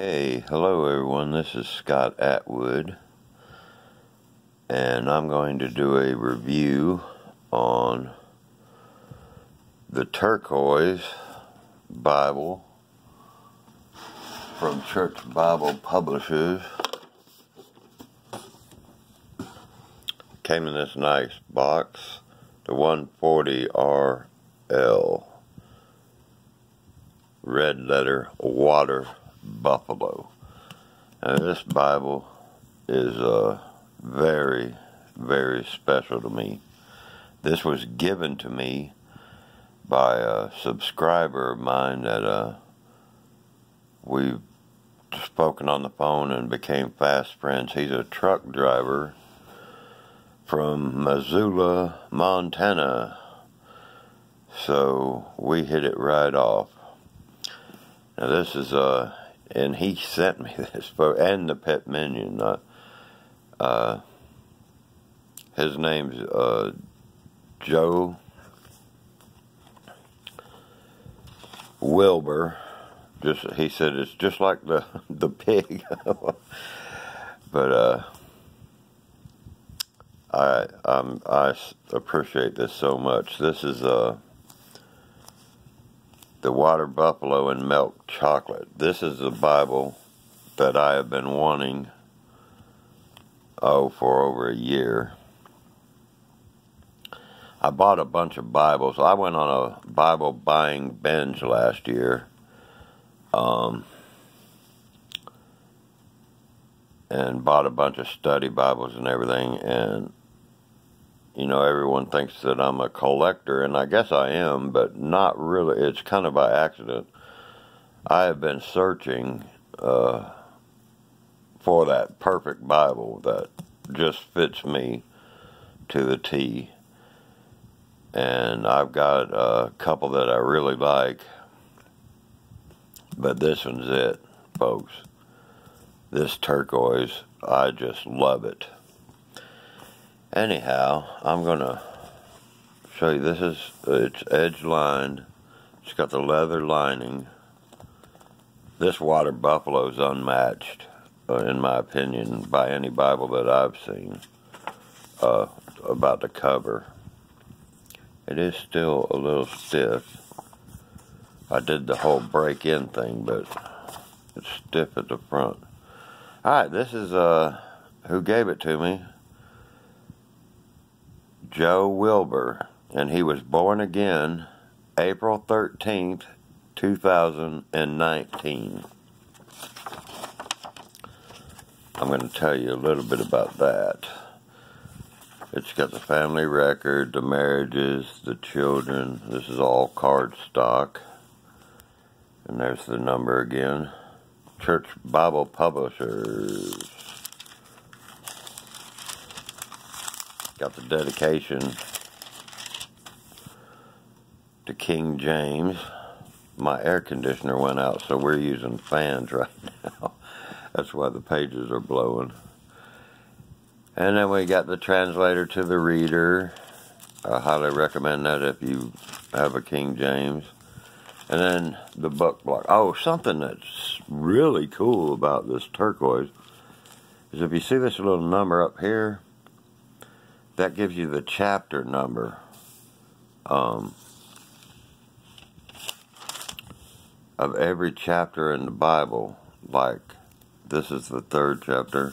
Okay, hello everyone. This is Scott Atwood, and I'm going to do a review on the Turquoise Bible from Church Bible Publishers. Came in this nice box, the 140RL red letter water buffalo. And this Bible is uh, very, very special to me. This was given to me by a subscriber of mine that uh, we've spoken on the phone and became fast friends. He's a truck driver from Missoula, Montana. So we hit it right off. Now this is uh and he sent me this photo and the Pitt Minion. Uh, uh, his name's uh, Joe Wilbur. Just he said it's just like the the pig, but uh, I um I appreciate this so much. This is uh the water buffalo and milk chocolate. This is the Bible that I have been wanting oh for over a year. I bought a bunch of Bibles. I went on a Bible buying binge last year. Um, and bought a bunch of study Bibles and everything and you know, everyone thinks that I'm a collector, and I guess I am, but not really. It's kind of by accident. I have been searching uh, for that perfect Bible that just fits me to the T. And I've got a couple that I really like, but this one's it, folks. This turquoise, I just love it. Anyhow, I'm going to show you. This is, it's edge lined. It's got the leather lining. This water buffalo is unmatched, uh, in my opinion, by any Bible that I've seen uh, about the cover. It is still a little stiff. I did the whole break-in thing, but it's stiff at the front. Alright, this is uh, who gave it to me. Joe Wilbur, and he was born again April 13th, 2019. I'm going to tell you a little bit about that. It's got the family record, the marriages, the children. This is all card stock. And there's the number again. Church Bible Publishers. Got the dedication to King James. My air conditioner went out, so we're using fans right now. That's why the pages are blowing. And then we got the translator to the reader. I highly recommend that if you have a King James. And then the book block. Oh, something that's really cool about this turquoise is if you see this little number up here, that gives you the chapter number. Um, of every chapter in the Bible. Like, this is the third chapter.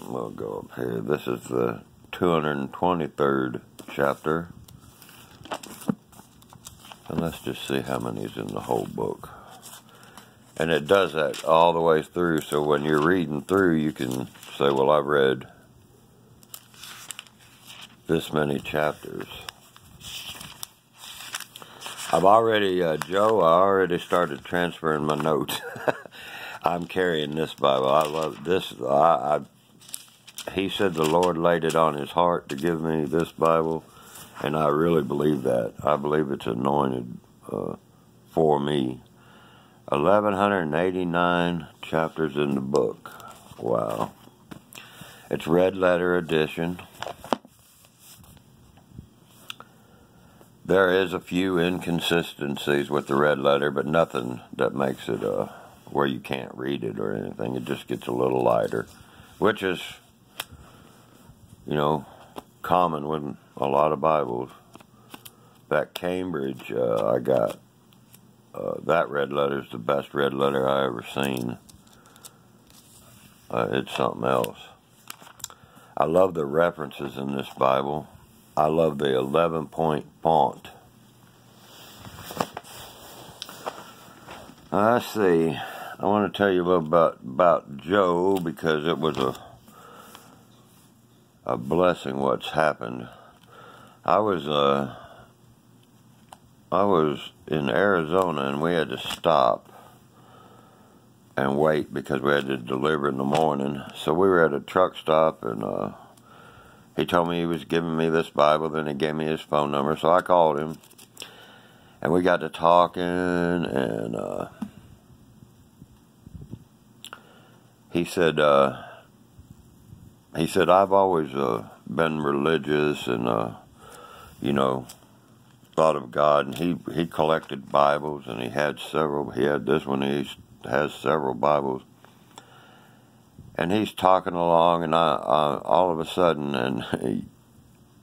We'll go up here. This is the 223rd chapter. And let's just see how many is in the whole book. And it does that all the way through, so when you're reading through, you can say, well, I've read this many chapters. I've already, uh, Joe, I already started transferring my notes. I'm carrying this Bible. I love this. I, I, he said the Lord laid it on his heart to give me this Bible, and I really believe that. I believe it's anointed uh, for me. 1189 chapters in the book. Wow. It's red letter edition. There is a few inconsistencies with the red letter, but nothing that makes it uh, where you can't read it or anything. It just gets a little lighter, which is, you know, common with a lot of Bibles. That Cambridge uh, I got, uh, that red letter is the best red letter I ever seen. Uh, it's something else. I love the references in this Bible. I love the 11 point font. I see. I want to tell you a little about about Joe because it was a a blessing what's happened. I was uh I was in Arizona and we had to stop and wait because we had to deliver in the morning. So we were at a truck stop and uh he told me he was giving me this Bible, then he gave me his phone number, so I called him. And we got to talking, and uh, he said, uh, he said, I've always uh, been religious and, uh, you know, thought of God. And he, he collected Bibles, and he had several. He had this one, he has several Bibles and he's talking along, and I, I all of a sudden, and he,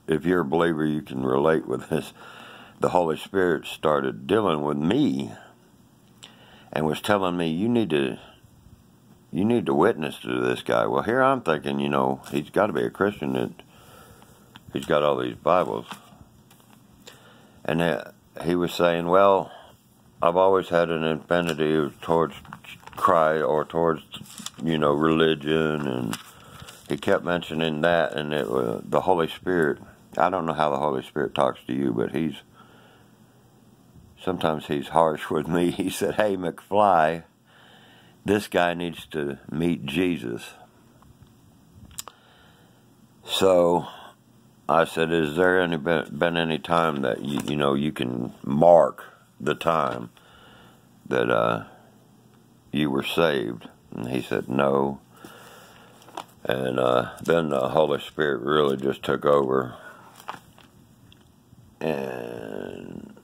if you're a believer, you can relate with this. The Holy Spirit started dealing with me, and was telling me, "You need to, you need to witness to this guy." Well, here I'm thinking, you know, he's got to be a Christian. That he's got all these Bibles, and uh, he was saying, "Well, I've always had an affinity towards Christ or towards you know religion and he kept mentioning that and it was the Holy Spirit I don't know how the Holy Spirit talks to you but he's sometimes he's harsh with me. He said hey McFly this guy needs to meet Jesus. So I said is there any been, been any time that you you know you can mark the time that uh you were saved? And he said, No. And uh, then the Holy Spirit really just took over. And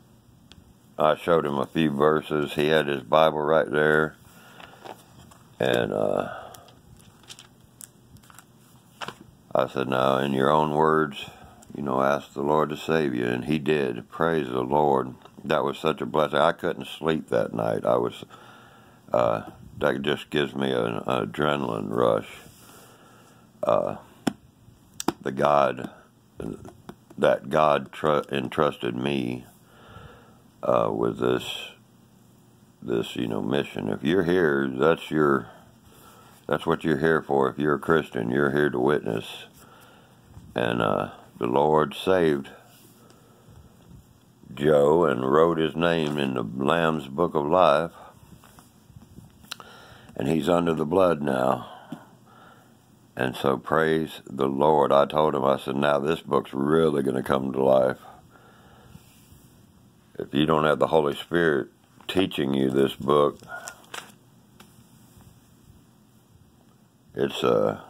I showed him a few verses. He had his Bible right there. And uh, I said, Now, in your own words, you know, ask the Lord to save you. And he did. Praise the Lord. That was such a blessing. I couldn't sleep that night. I was uh, that just gives me an, adrenaline rush. Uh, the God that God tr- entrusted me uh, with this this you know mission. If you're here, that's your that's what you're here for. If you're a Christian, you're here to witness. And uh, the Lord saved Joe and wrote his name in the Lamb's Book of Life and he's under the blood now. And so praise the Lord. I told him, I said, now this book's really going to come to life. If you don't have the Holy Spirit teaching you this book, it's uh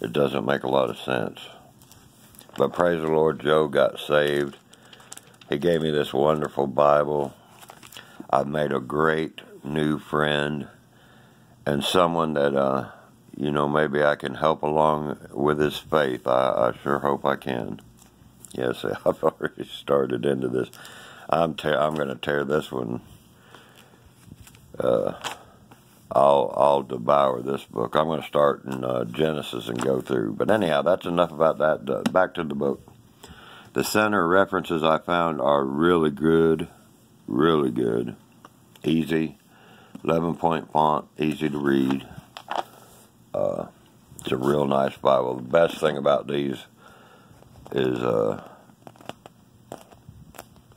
it doesn't make a lot of sense. But praise the Lord, Joe got saved. He gave me this wonderful Bible. I've made a great new friend and someone that uh, you know maybe I can help along with his faith. I, I sure hope I can. Yes, I've already started into this. I'm I'm going to tear this one. Uh, I'll I'll devour this book. I'm going to start in uh, Genesis and go through. But anyhow, that's enough about that. Uh, back to the book. The center references I found are really good, really good, easy 11 point font, easy to read. Uh, it's a real nice Bible. The best thing about these is uh,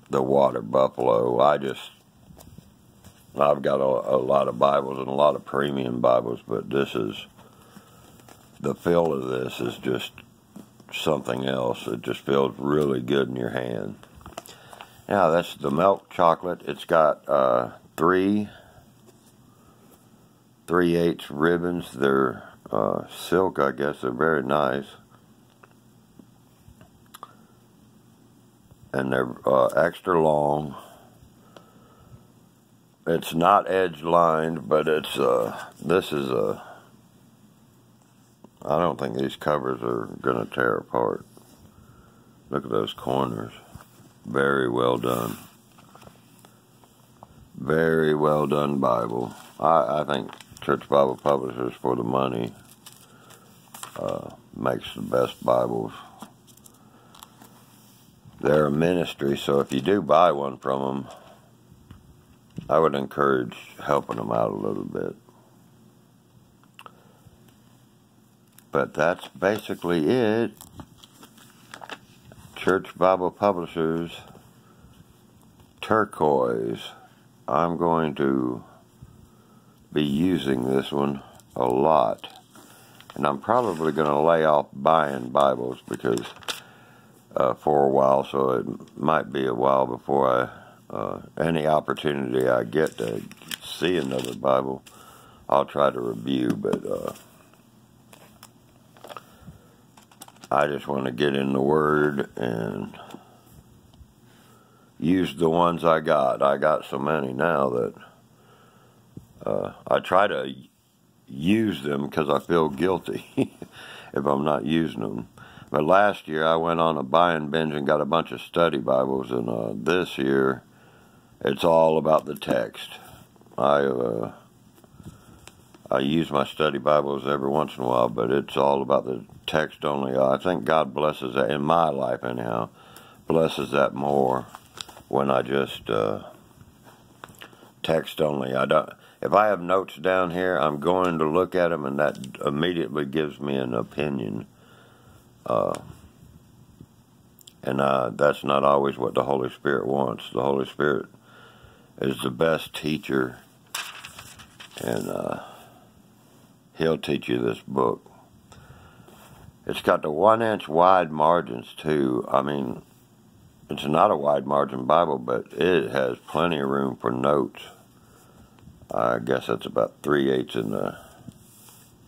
the water buffalo. I just, I've got a, a, lot of Bibles and a lot of premium Bibles, but this is, the feel of this is just something else. It just feels really good in your hand. Now, that's the milk chocolate. It's got uh, three 3 8 ribbons. They're uh, silk, I guess. They're very nice. and they're uh, extra long. It's not edge lined, but it's uh, this is a. I don't think these covers are gonna tear apart. Look at those corners. Very well done. Very well done Bible. I, I think Church Bible Publishers for the money uh, makes the best Bibles. They're a ministry, so if you do buy one from them, I would encourage helping them out a little bit. But that's basically it. Church Bible Publishers, turquoise. I'm going to be using this one a lot. And I'm probably going to lay off buying Bibles because uh, for a while, so it might be a while before I uh, any opportunity I get to see another Bible, I'll try to review. But uh, I just want to get in the Word and use the ones I got. I got so many now that uh, I try to use them because I feel guilty if I'm not using them. But last year I went on a buying binge and got a bunch of study Bibles, and uh, this year it's all about the text. I uh, I use my study Bibles every once in a while, but it's all about the text only. I think God blesses that in my life, anyhow, blesses that more when I just uh, text only. I don't. If I have notes down here, I'm going to look at them, and that immediately gives me an opinion. Uh, and uh, that's not always what the Holy Spirit wants. The Holy Spirit is the best teacher, and uh, he'll teach you this book. It's got the one inch wide margins, too. I mean, it's not a wide margin Bible, but it has plenty of room for notes. I guess that's about three eighths in the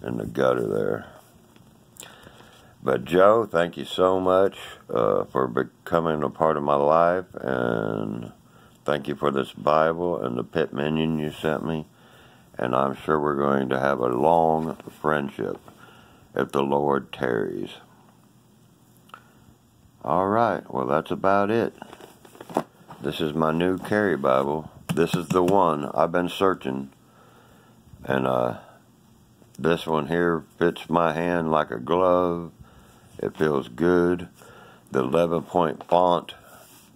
in the gutter there. But Joe, thank you so much uh, for becoming a part of my life, and thank you for this Bible and the Pitt Minion you sent me. And I'm sure we're going to have a long friendship if the Lord tarries. All right, well, that's about it. This is my new carry Bible. This is the one I've been searching. And uh, this one here fits my hand like a glove. It feels good. The 11 point font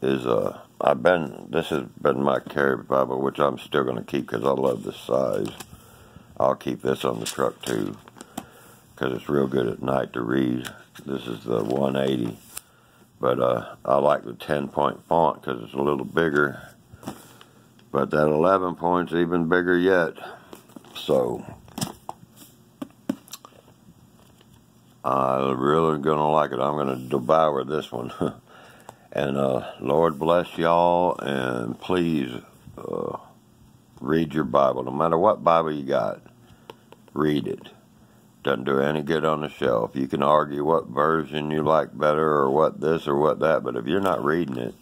is, uh, I've been, this has been my carry Bible, which I'm still going to keep because I love this size. I'll keep this on the truck too because it's real good at night to read. This is the 180. But uh, I like the 10 point font because it's a little bigger. But that 11 point's even bigger yet. So I'm really gonna like it. I'm gonna devour this one. and uh, Lord bless y'all, and please uh, read your Bible. No matter what Bible you got, read it. Doesn't do any good on the shelf. You can argue what version you like better or what this or what that, but if you're not reading it,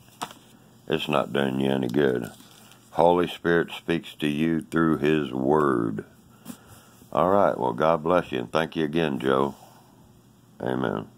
it's not doing you any good. Holy Spirit speaks to you through His Word. All right, well, God bless you, and thank you again, Joe. Amen.